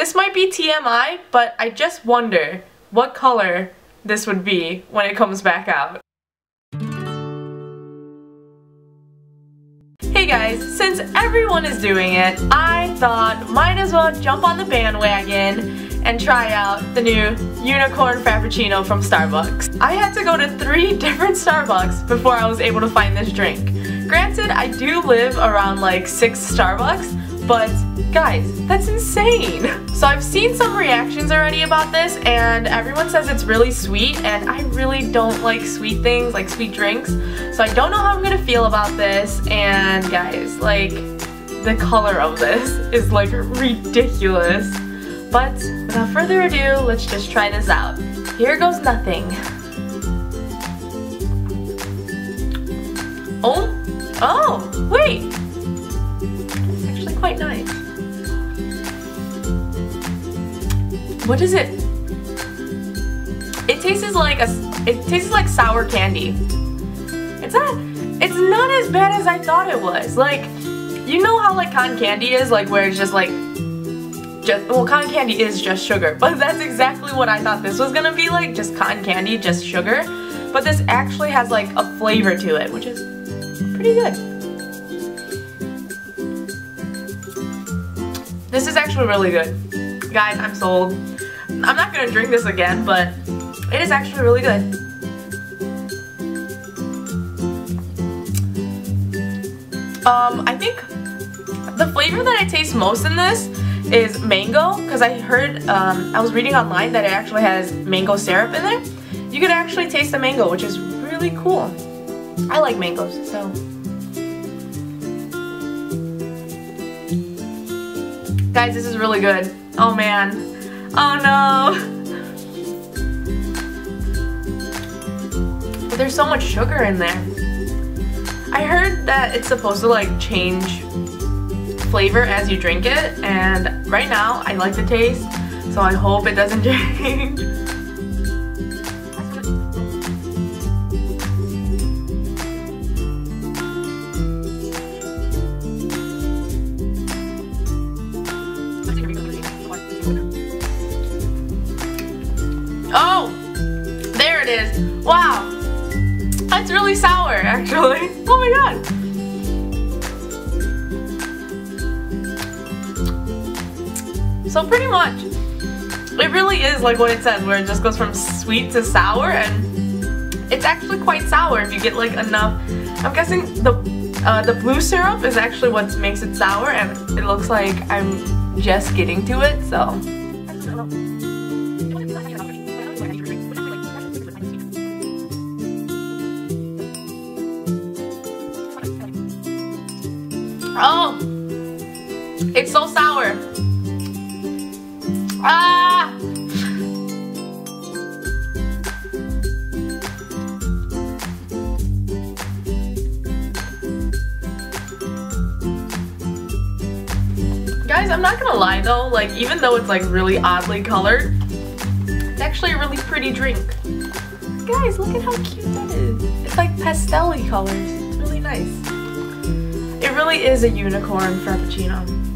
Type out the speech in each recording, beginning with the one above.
This might be TMI, but I just wonder what color this would be when it comes back out. Hey guys, since everyone is doing it, I thought might as well jump on the bandwagon and try out the new Unicorn Frappuccino from Starbucks. I had to go to three different Starbucks before I was able to find this drink. Granted, I do live around like six Starbucks, but guys, that's insane. So I've seen some reactions already about this and everyone says it's really sweet and I really don't like sweet things, like sweet drinks. So I don't know how I'm gonna feel about this and guys, like the color of this is like ridiculous. But without further ado, let's just try this out. Here goes nothing. Oh, oh, wait. Quite nice. What is it? It tastes like a, it tastes like sour candy. It's not, it's not as bad as I thought it was. Like, you know how like cotton candy is, like where it's just like just, well cotton candy is just sugar, but that's exactly what I thought this was gonna be like, just cotton candy, just sugar. But this actually has like a flavor to it, which is pretty good. This is actually really good. Guys, I'm sold. I'm not gonna drink this again, but it is actually really good. Um, I think the flavor that I taste most in this is mango because I heard, um, I was reading online that it actually has mango syrup in there. You can actually taste the mango, which is really cool. I like mangoes, so. Guys, this is really good. Oh man. Oh no. But there's so much sugar in there. I heard that it's supposed to like change flavor as you drink it and right now I like the taste so I hope it doesn't change. Wow! That's really sour actually. Oh my god! So pretty much, it really is like what it says, where it just goes from sweet to sour, and it's actually quite sour if you get like enough. I'm guessing the uh, the blue syrup is actually what makes it sour, and it looks like I'm just getting to it, so. It's so sour. Ah! Guys, I'm not gonna lie though, like even though it's like really oddly colored, it's actually a really pretty drink. Guys, look at how cute that is. It's like pastel colors. It's really nice. It really is a unicorn frappuccino.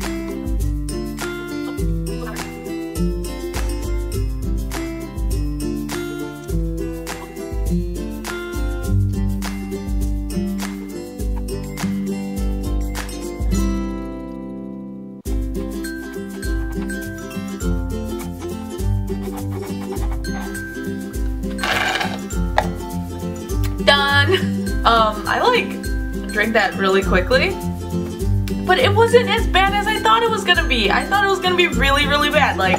Um, I like drink that really quickly. But it wasn't as bad as I thought it was gonna be. I thought it was gonna be really, really bad. Like,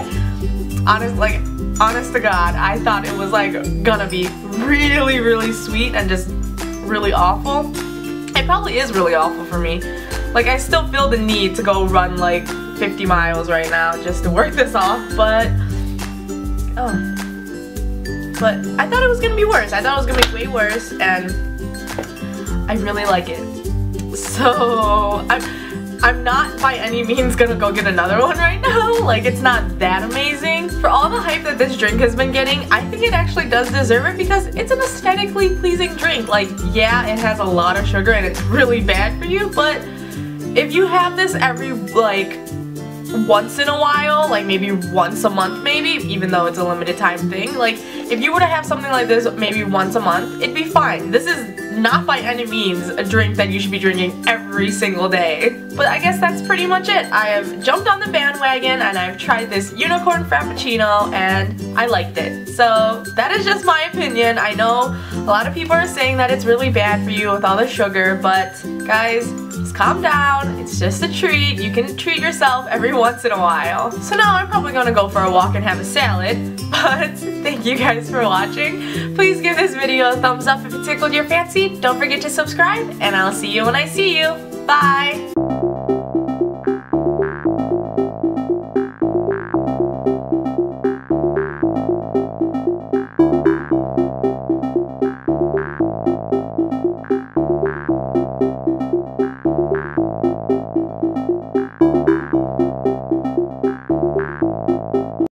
honest, like, honest to God, I thought it was like gonna be really, really sweet and just really awful. It probably is really awful for me. Like, I still feel the need to go run like 50 miles right now just to work this off, but, oh. But I thought it was gonna be worse. I thought it was gonna be way worse, and I really like it. So I'm, I'm not by any means gonna go get another one right now. Like it's not that amazing. For all the hype that this drink has been getting, I think it actually does deserve it because it's an aesthetically pleasing drink. Like yeah, it has a lot of sugar and it's really bad for you, but if you have this every like once in a while, like maybe once a month maybe, even though it's a limited time thing. Like if you were to have something like this maybe once a month, it'd be fine. This is not by any means a drink that you should be drinking every single day. But I guess that's pretty much it. I have jumped on the bandwagon and I've tried this unicorn frappuccino and I liked it. So that is just my opinion. I know a lot of people are saying that it's really bad for you with all the sugar, but guys, just calm down. It's just a treat. You can treat yourself every once in a while. So now I'm probably gonna go for a walk and have a salad, but thank you guys for watching. Please give this video a thumbs up if it tickled your fancy. Don't forget to subscribe, and I'll see you when I see you. Bye!